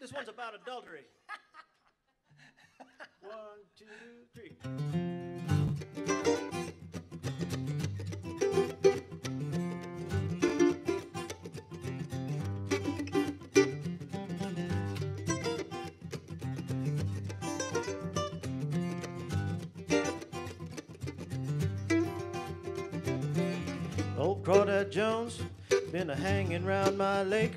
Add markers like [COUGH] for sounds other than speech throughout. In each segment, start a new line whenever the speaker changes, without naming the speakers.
This one's about adultery. [LAUGHS] One, two, three. Old Crawdad Jones been a hanging round my lake.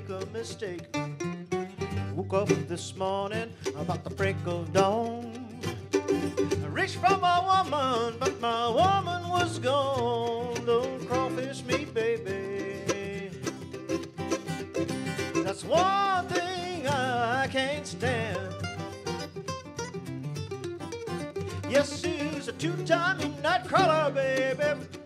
Make a mistake. Woke up this morning about the break of dawn. I reached for my woman, but my woman was gone. Don't crawfish me, baby. That's one thing I can't stand. Yes, she's a two-time night crawler, baby.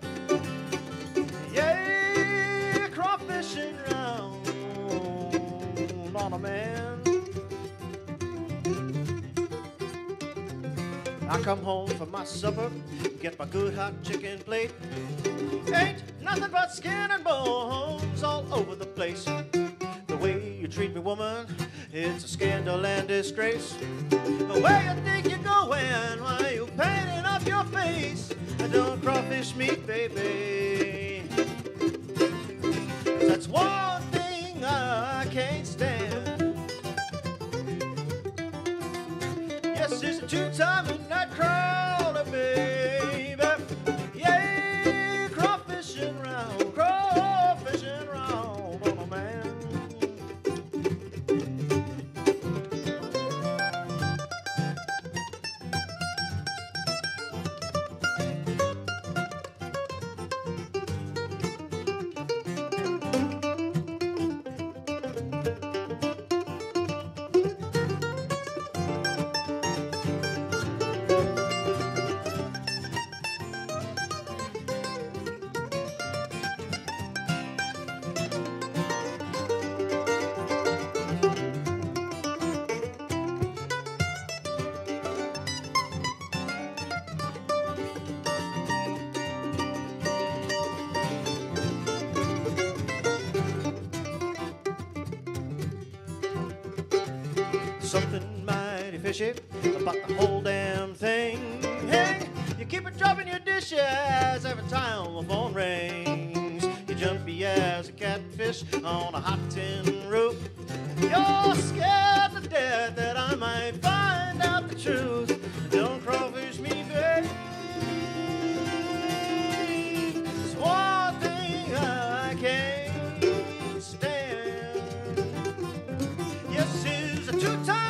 I come home for my supper, get my good hot chicken plate. Ain't nothing but skin and bones all over the place. The way you treat me, woman, it's a scandal and disgrace. Where you think you're going? Why you painting up your face? And Don't crawfish me, baby. That's one thing I can't stand. Yes, it's a two-time night crawler, something mighty fishy about the whole damn thing. Hey, you keep it dropping your dishes every time the phone rings. You're jumpy as a catfish on a hot tin roof. You're scared to death that I might find out the truth. two times.